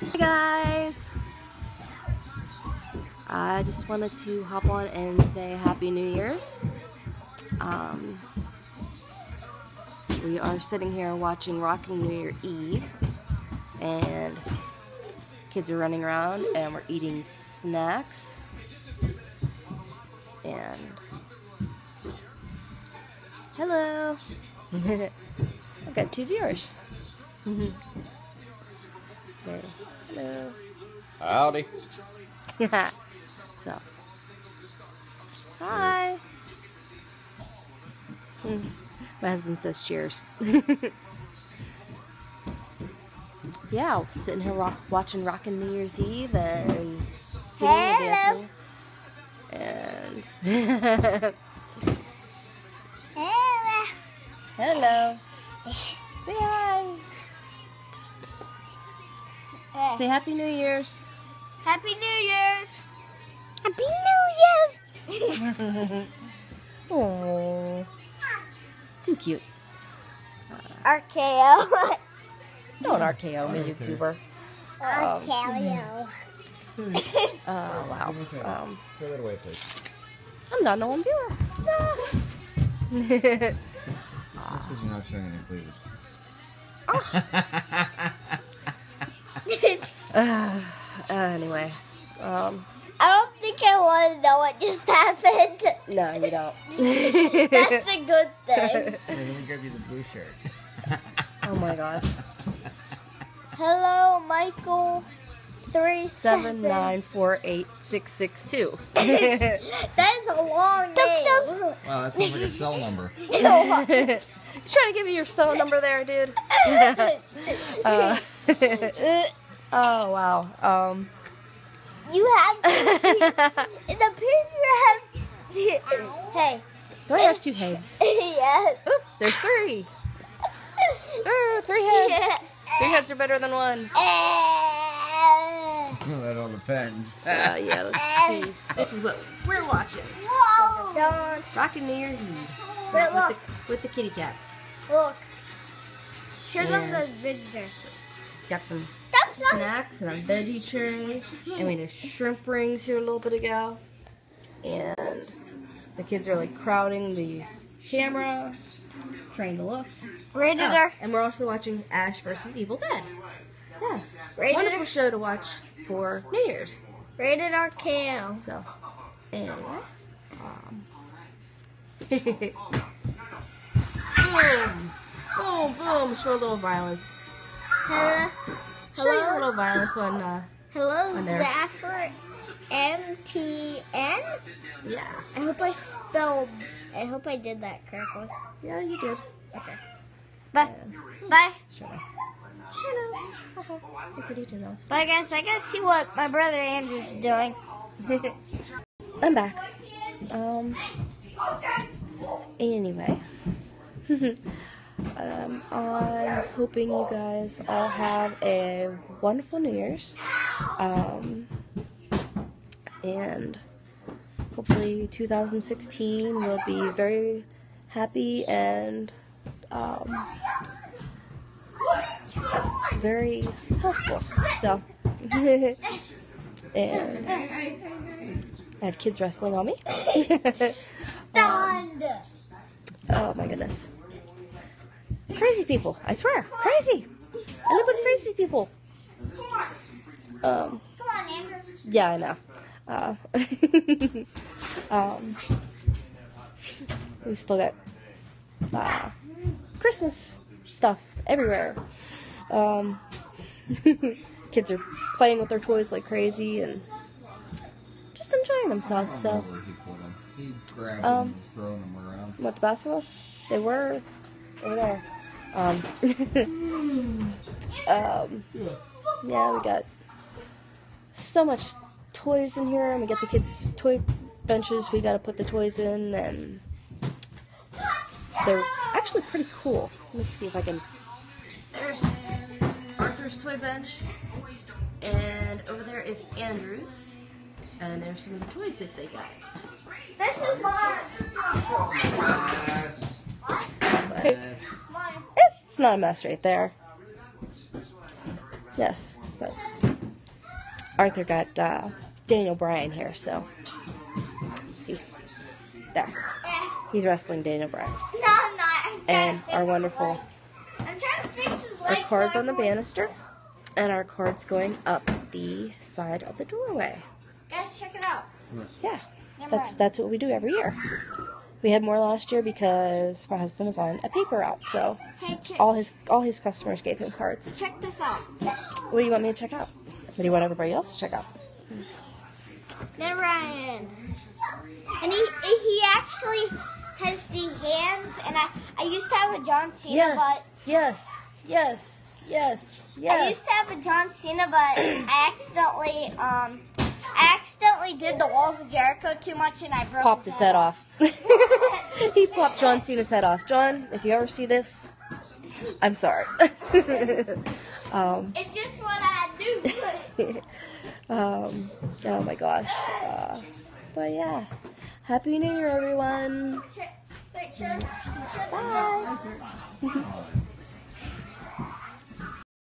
Hey guys! I just wanted to hop on and say Happy New Year's. Um, we are sitting here watching Rocking New Year Eve and kids are running around and we're eating snacks and hello I've got two viewers say hello Howdy. Yeah. so hi. Hmm. my husband says cheers. Yeah sitting here rock, watching rockin' new year's eve and singing and dancing. And hello. Say hi say happy new year's Happy New Year's! happy new year's oh too cute RKO. don't RKO me you goober RKO. oh wow um Throw that away, please. I'm not no one viewer no. That's because you're not showing any cleavage. Uh, anyway um I don't think I want to know what just happened. no you don't That's a good thing. Here, let me grab you the blue shirt. oh my gosh Hello, Michael. Three seven nine four eight six six two That is a long name. Wow, that sounds like a cell number. You trying to give me your cell number there, dude? Uh, oh wow. Um, you have. It appears you have. Hey. do I have two heads? yes. Oop, there's three. Ooh, three heads. Three heads are better than one. Well, that all depends. Uh, yeah, let's see. This is what we're watching. Whoa! Don't. Rockin' New Year's Eve Wait, with look. the, with the kitty cats. Look. Show them Yeah. the visitor. Got some That's not. Snacks and a veggie tray. I we had shrimp rings here a little bit ago. And the kids are like crowding the camera, trying to look. Rated Oh, R. and we're also watching Ash versus Evil Dead. Yes. Rated Wonderful R. show to watch for New Year's. Rated RKO. So, anyway. Um, boom. Boom, boom. Show a little violence. Hello. Show you a little violence on, uh, Hello, on. Zaffer MTN. yeah. I hope I spelled. I hope I did that correctly. Yeah, you did. Okay. Bye. And Bye. me. Okay. Look at you, tunnels. Bye, guys. I gotta see what my brother Andrew's doing. I'm back. Um. Anyway. um, I'm hoping you guys all have a wonderful New Year's. Um, and hopefully 2016 will be very happy and um, very helpful. So. and I have kids wrestling on me. Stunned. oh my goodness. Crazy people, I swear. Crazy. I live with crazy people. Um, yeah, I know. Uh, um, we still got uh, Christmas stuff everywhere. Um, kids are playing with their toys like crazy and just enjoying themselves. So. Um. What the basketballs? They were over there. Um, um, yeah, we got so much toys in here, and we got the kids' toy benches. We got to put the toys in, and they're actually pretty cool. Let me see if I can. There's Arthur's toy bench, and over there is Andrew's, and there's some of the toys that they got. This is mine. It's not a mess right there. Yes, but Arthur got uh, Daniel Bryan here, so see there. He's wrestling Daniel Bryan. No, I'm not. I'm trying And our wonderful. I'm trying to fix his our cards so on the banister, and our cards going up the side of the doorway. Guys, check it out. Yeah, Never that's mind. that's what we do every year. We had more last year because my husband was on a paper route, so Hey, all his all his customers gave him cards. check this out. What do you want me to check out? What do you want everybody else to check out? Then Ryan. And he he actually has the hands, and I I used to have a John Cena, Yes, but yes, yes, yes, I used to have a John Cena, but I accidentally um I accidentally did the walls of Jericho too much, and I broke Popped his head off. he popped John Cena's head off. John, if you ever see this, I'm sorry. um, It's just what I do. um, oh my gosh. Uh, but yeah. Happy New Year, everyone. Check- Wait, should, should Bye.